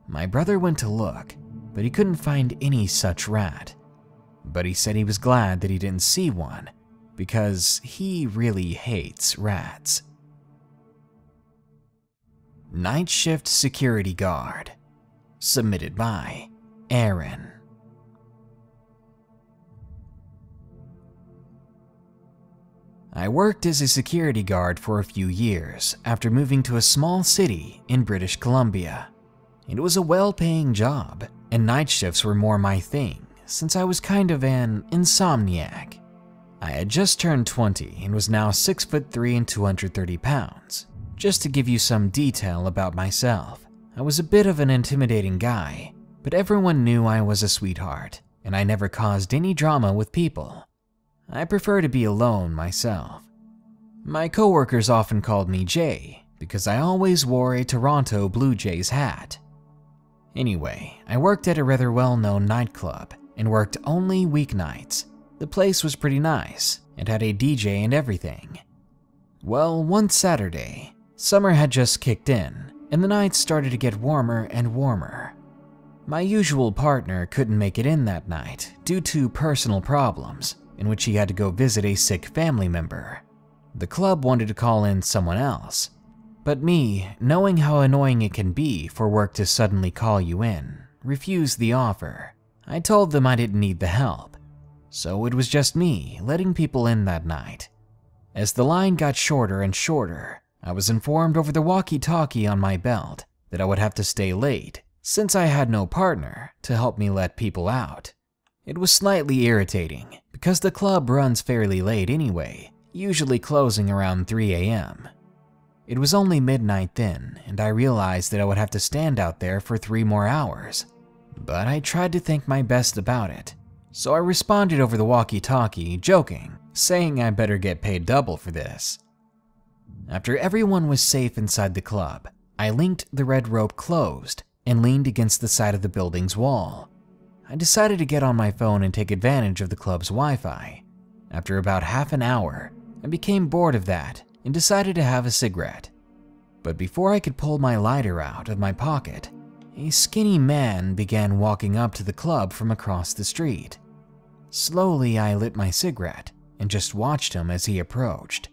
My brother went to look, but he couldn't find any such rat. But he said he was glad that he didn't see one, because he really hates rats. Night Shift Security Guard, submitted by Aaron. I worked as a security guard for a few years after moving to a small city in British Columbia. It was a well paying job, and night shifts were more my thing since I was kind of an insomniac. I had just turned 20 and was now 6 foot 3 and 230 pounds. Just to give you some detail about myself, I was a bit of an intimidating guy, but everyone knew I was a sweetheart, and I never caused any drama with people. I prefer to be alone myself. My coworkers often called me Jay because I always wore a Toronto Blue Jays hat. Anyway, I worked at a rather well known nightclub and worked only weeknights. The place was pretty nice and had a DJ and everything. Well, one Saturday, summer had just kicked in and the nights started to get warmer and warmer. My usual partner couldn't make it in that night due to personal problems, in which he had to go visit a sick family member. The club wanted to call in someone else, but me, knowing how annoying it can be for work to suddenly call you in, refused the offer. I told them I didn't need the help, so it was just me letting people in that night. As the line got shorter and shorter, I was informed over the walkie talkie on my belt that I would have to stay late since I had no partner to help me let people out. It was slightly irritating because the club runs fairly late anyway, usually closing around 3 a.m. It was only midnight then, and I realized that I would have to stand out there for three more hours. But I tried to think my best about it, so I responded over the walkie talkie, joking, saying I better get paid double for this. After everyone was safe inside the club, I linked the red rope closed and leaned against the side of the building's wall. I decided to get on my phone and take advantage of the club's Wi Fi. After about half an hour, I became bored of that and decided to have a cigarette. But before I could pull my lighter out of my pocket, a skinny man began walking up to the club from across the street. Slowly, I lit my cigarette and just watched him as he approached.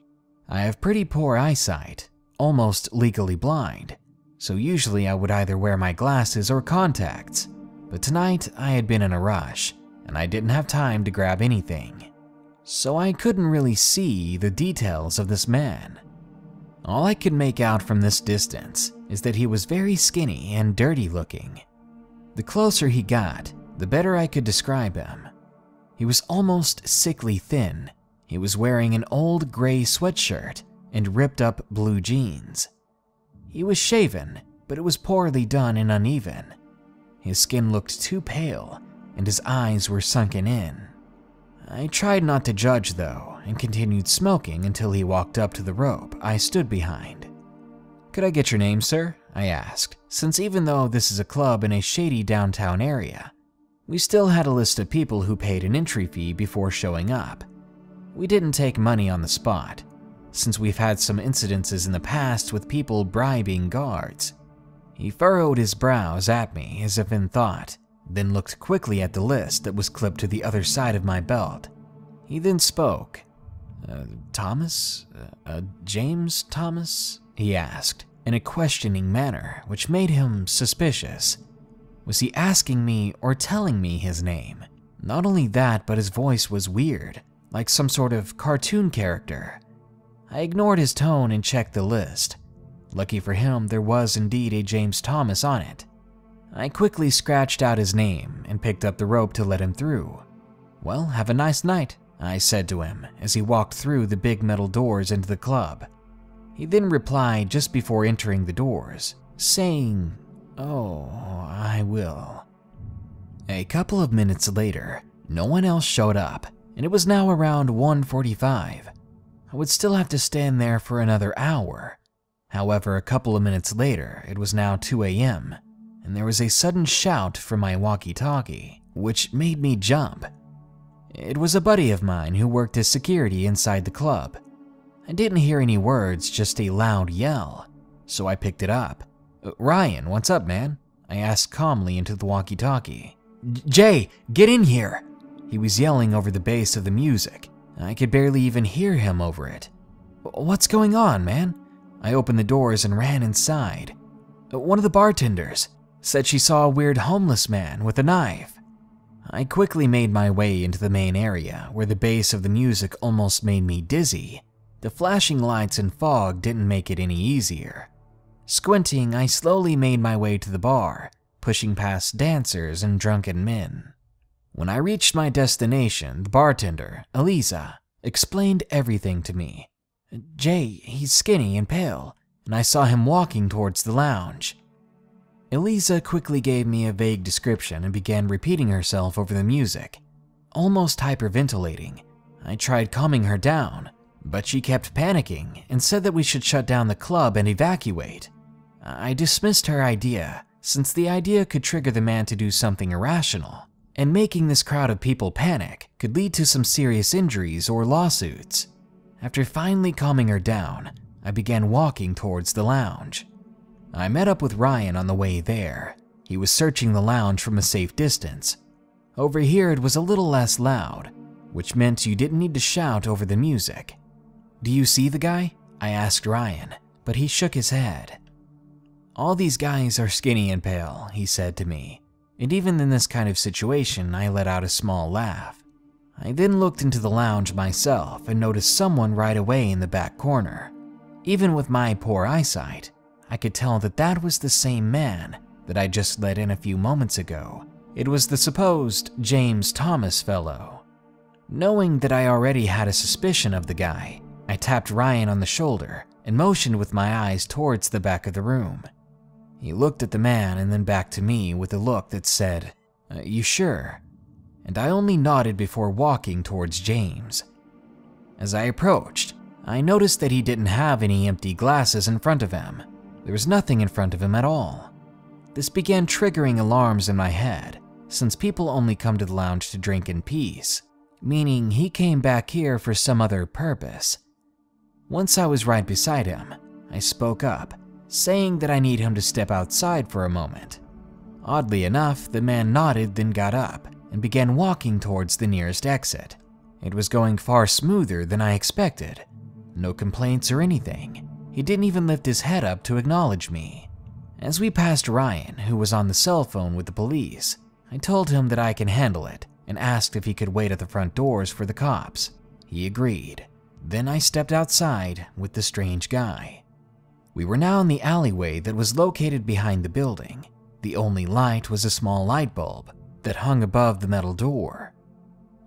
I have pretty poor eyesight, almost legally blind, so usually I would either wear my glasses or contacts, but tonight I had been in a rush and I didn't have time to grab anything. So I couldn't really see the details of this man. All I could make out from this distance is that he was very skinny and dirty looking. The closer he got, the better I could describe him. He was almost sickly thin. He was wearing an old gray sweatshirt and ripped up blue jeans. He was shaven, but it was poorly done and uneven. His skin looked too pale, and his eyes were sunken in. I tried not to judge, though, and continued smoking until he walked up to the rope I stood behind. Could I get your name, sir? I asked, since even though this is a club in a shady downtown area, we still had a list of people who paid an entry fee before showing up. We didn't take money on the spot, since we've had some incidences in the past with people bribing guards. He furrowed his brows at me as if in thought, then looked quickly at the list that was clipped to the other side of my belt. He then spoke. Uh, Thomas? Uh, James Thomas? He asked, in a questioning manner which made him suspicious. Was he asking me or telling me his name? Not only that, but his voice was weird, like some sort of cartoon character. I ignored his tone and checked the list. Lucky for him, there was indeed a James Thomas on it. I quickly scratched out his name and picked up the rope to let him through. Well, have a nice night, I said to him as he walked through the big metal doors into the club. He then replied just before entering the doors, saying, Oh, I will. A couple of minutes later, no one else showed up, and it was now around 1.45. I would still have to stand there for another hour. However, a couple of minutes later, it was now 2 a.m., and there was a sudden shout from my walkie-talkie, which made me jump. It was a buddy of mine who worked as security inside the club. I didn't hear any words, just a loud yell, so I picked it up. Ryan, what's up, man? I asked calmly into the walkie-talkie. Jay, get in here! He was yelling over the bass of the music. I could barely even hear him over it. What's going on, man? I opened the doors and ran inside. One of the bartenders said she saw a weird homeless man with a knife. I quickly made my way into the main area where the bass of the music almost made me dizzy. The flashing lights and fog didn't make it any easier. Squinting, I slowly made my way to the bar, pushing past dancers and drunken men. When I reached my destination, the bartender, Eliza, explained everything to me. Jay, he's skinny and pale, and I saw him walking towards the lounge. Eliza quickly gave me a vague description and began repeating herself over the music, almost hyperventilating. I tried calming her down, but she kept panicking and said that we should shut down the club and evacuate. I dismissed her idea, since the idea could trigger the man to do something irrational, and making this crowd of people panic could lead to some serious injuries or lawsuits. After finally calming her down, I began walking towards the lounge. I met up with Ryan on the way there. He was searching the lounge from a safe distance. Over here, it was a little less loud, which meant you didn't need to shout over the music. Do you see the guy? I asked Ryan, but he shook his head. All these guys are skinny and pale, he said to me, and even in this kind of situation, I let out a small laugh. I then looked into the lounge myself and noticed someone right away in the back corner. Even with my poor eyesight, I could tell that that was the same man that I just let in a few moments ago. It was the supposed James Thomas fellow. Knowing that I already had a suspicion of the guy, I tapped Ryan on the shoulder and motioned with my eyes towards the back of the room. He looked at the man and then back to me with a look that said, uh, You sure? And I only nodded before walking towards James. As I approached, I noticed that he didn't have any empty glasses in front of him. There was nothing in front of him at all. This began triggering alarms in my head, since people only come to the lounge to drink in peace, meaning he came back here for some other purpose. Once I was right beside him, I spoke up, saying that I need him to step outside for a moment. Oddly enough, the man nodded, then got up and began walking towards the nearest exit. It was going far smoother than I expected. No complaints or anything. He didn't even lift his head up to acknowledge me. As we passed Ryan, who was on the cell phone with the police, I told him that I can handle it and asked if he could wait at the front doors for the cops. He agreed. Then I stepped outside with the strange guy. We were now in the alleyway that was located behind the building. The only light was a small light bulb that hung above the metal door.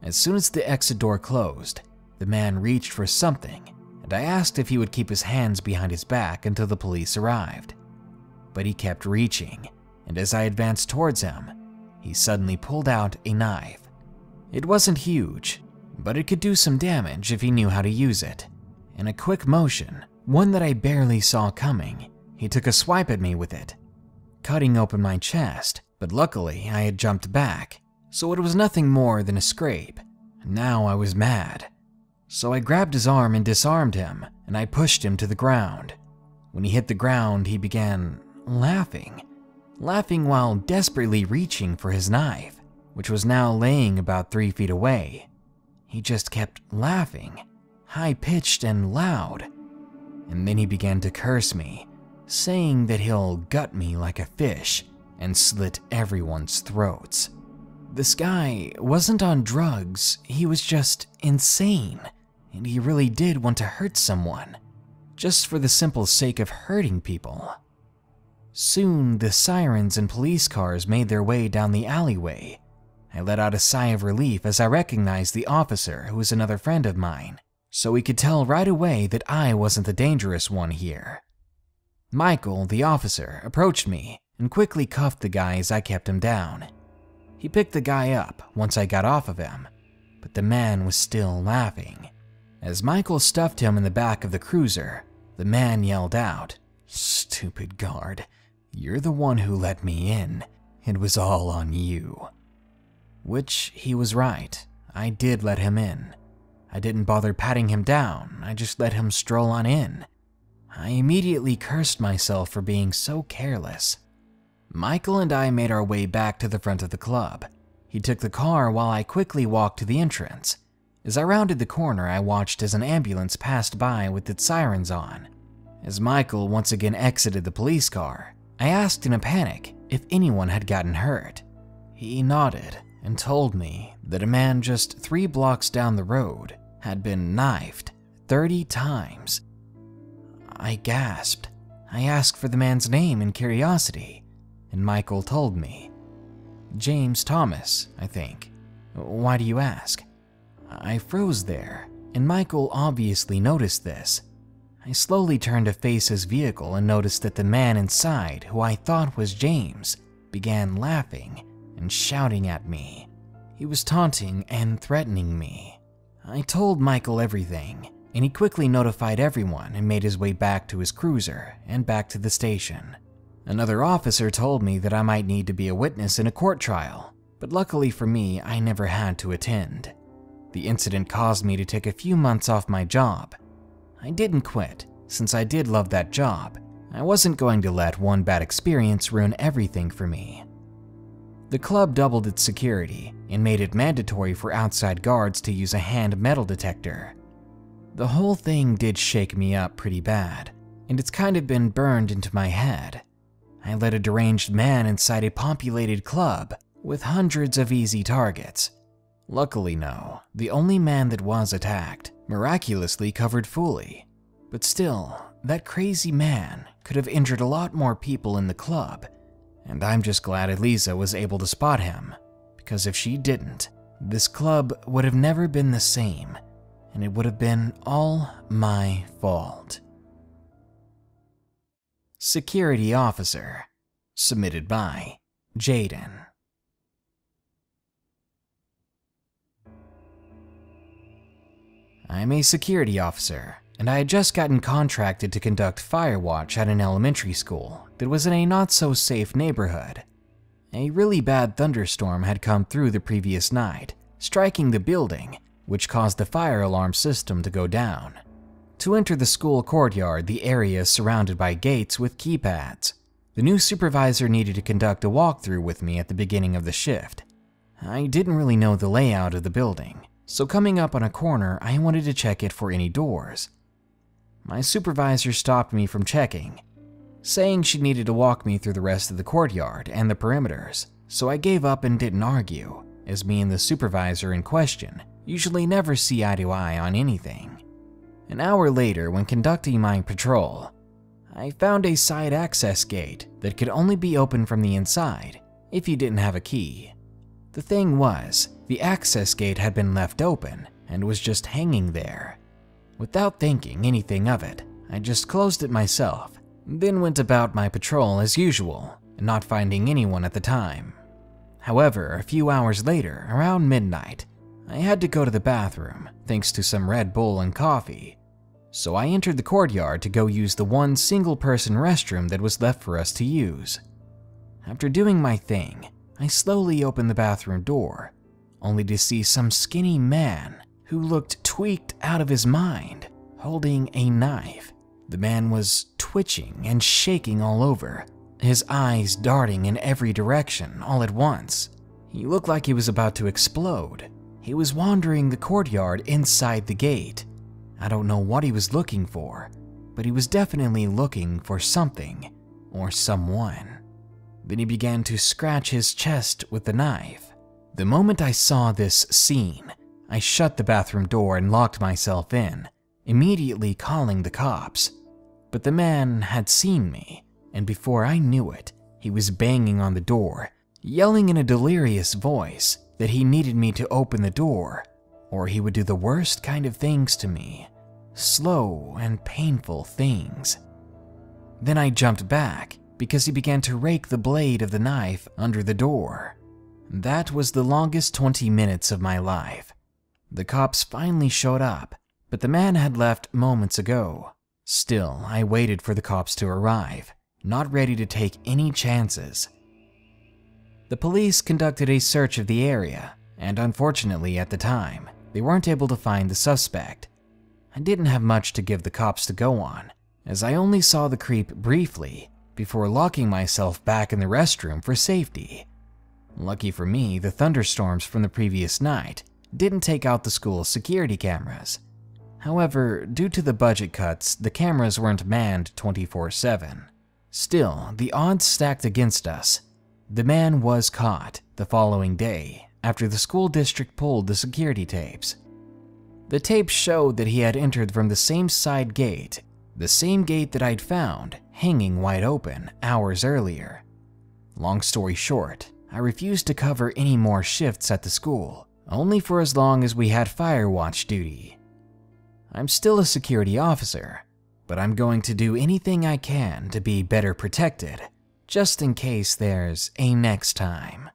As soon as the exit door closed, the man reached for something, and I asked if he would keep his hands behind his back until the police arrived. But he kept reaching, and as I advanced towards him, he suddenly pulled out a knife. It wasn't huge, but it could do some damage if he knew how to use it. In a quick motion, one that I barely saw coming, he took a swipe at me with it, cutting open my chest, but luckily I had jumped back, so it was nothing more than a scrape. Now I was mad. So I grabbed his arm and disarmed him, and I pushed him to the ground. When he hit the ground, he began laughing, laughing while desperately reaching for his knife, which was now laying about three feet away. He just kept laughing, high pitched and loud. And then he began to curse me, saying that he'll gut me like a fish and slit everyone's throats. This guy wasn't on drugs, he was just insane, and he really did want to hurt someone, just for the simple sake of hurting people. Soon, the sirens and police cars made their way down the alleyway, I let out a sigh of relief as I recognized the officer, who was another friend of mine, so he could tell right away that I wasn't the dangerous one here. Michael, the officer, approached me and quickly cuffed the guy as I kept him down. He picked the guy up once I got off of him, but the man was still laughing. As Michael stuffed him in the back of the cruiser, the man yelled out, Stupid guard, you're the one who let me in. It was all on you. Which he was right. I did let him in. I didn't bother patting him down, I just let him stroll on in. I immediately cursed myself for being so careless. Michael and I made our way back to the front of the club. He took the car while I quickly walked to the entrance. As I rounded the corner, I watched as an ambulance passed by with its sirens on. As Michael once again exited the police car, I asked in a panic if anyone had gotten hurt. He nodded and told me that a man just three blocks down the road had been knifed 30 times. I gasped. I asked for the man's name in curiosity, and Michael told me. James Thomas, I think. Why do you ask? I froze there, and Michael obviously noticed this. I slowly turned to face his vehicle and noticed that the man inside, who I thought was James, began laughing and shouting at me. He was taunting and threatening me. I told Michael everything, and he quickly notified everyone and made his way back to his cruiser and back to the station. Another officer told me that I might need to be a witness in a court trial, but luckily for me, I never had to attend. The incident caused me to take a few months off my job. I didn't quit, since I did love that job. I wasn't going to let one bad experience ruin everything for me. The club doubled its security and made it mandatory for outside guards to use a hand metal detector. The whole thing did shake me up pretty bad, and it's kind of been burned into my head. I let a deranged man inside a populated club with hundreds of easy targets. Luckily, no, the only man that was attacked miraculously covered fully. But still, that crazy man could have injured a lot more people in the club and I'm just glad Eliza was able to spot him, because if she didn't, this club would have never been the same, and it would have been all my fault. Security Officer, submitted by Jaden. I'm a security officer and I had just gotten contracted to conduct fire watch at an elementary school that was in a not so safe neighborhood. A really bad thunderstorm had come through the previous night, striking the building, which caused the fire alarm system to go down. To enter the school courtyard, the area is surrounded by gates with keypads. The new supervisor needed to conduct a walkthrough with me at the beginning of the shift. I didn't really know the layout of the building, so coming up on a corner, I wanted to check it for any doors. My supervisor stopped me from checking, saying she needed to walk me through the rest of the courtyard and the perimeters, so I gave up and didn't argue, as me and the supervisor in question usually never see eye to eye on anything. An hour later, when conducting my patrol, I found a side access gate that could only be opened from the inside if you didn't have a key. The thing was, the access gate had been left open and was just hanging there. Without thinking anything of it, I just closed it myself, then went about my patrol as usual, not finding anyone at the time. However, a few hours later, around midnight, I had to go to the bathroom thanks to some Red Bull and coffee. So I entered the courtyard to go use the one single person restroom that was left for us to use. After doing my thing, I slowly opened the bathroom door, only to see some skinny man who looked tweaked out of his mind, holding a knife. The man was twitching and shaking all over, his eyes darting in every direction all at once. He looked like he was about to explode. He was wandering the courtyard inside the gate. I don't know what he was looking for, but he was definitely looking for something or someone. Then he began to scratch his chest with the knife. The moment I saw this scene, I shut the bathroom door and locked myself in, immediately calling the cops. But the man had seen me, and before I knew it, he was banging on the door, yelling in a delirious voice that he needed me to open the door, or he would do the worst kind of things to me slow and painful things. Then I jumped back because he began to rake the blade of the knife under the door. That was the longest 20 minutes of my life. The cops finally showed up, but the man had left moments ago. Still, I waited for the cops to arrive, not ready to take any chances. The police conducted a search of the area, and unfortunately at the time, they weren't able to find the suspect. I didn't have much to give the cops to go on, as I only saw the creep briefly before locking myself back in the restroom for safety. Lucky for me, the thunderstorms from the previous night didn't take out the school's security cameras. However, due to the budget cuts, the cameras weren't manned 24 7. Still, the odds stacked against us. The man was caught the following day after the school district pulled the security tapes. The tapes showed that he had entered from the same side gate, the same gate that I'd found hanging wide open hours earlier. Long story short, I refused to cover any more shifts at the school, only for as long as we had fire watch duty. I'm still a security officer, but I'm going to do anything I can to be better protected, just in case there's a next time.